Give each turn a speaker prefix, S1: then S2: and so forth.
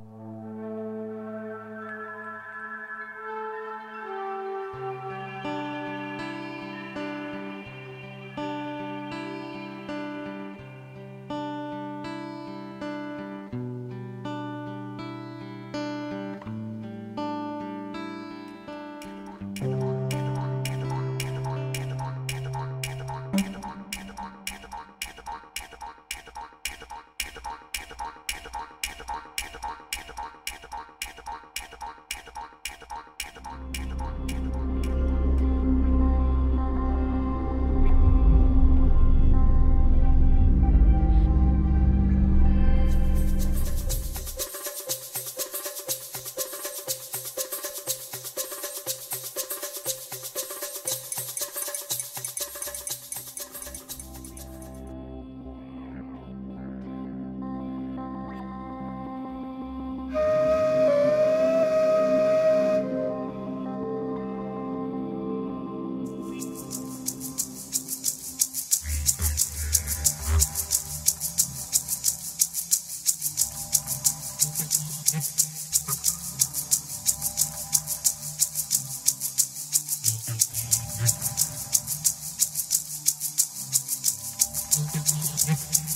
S1: you Thank you.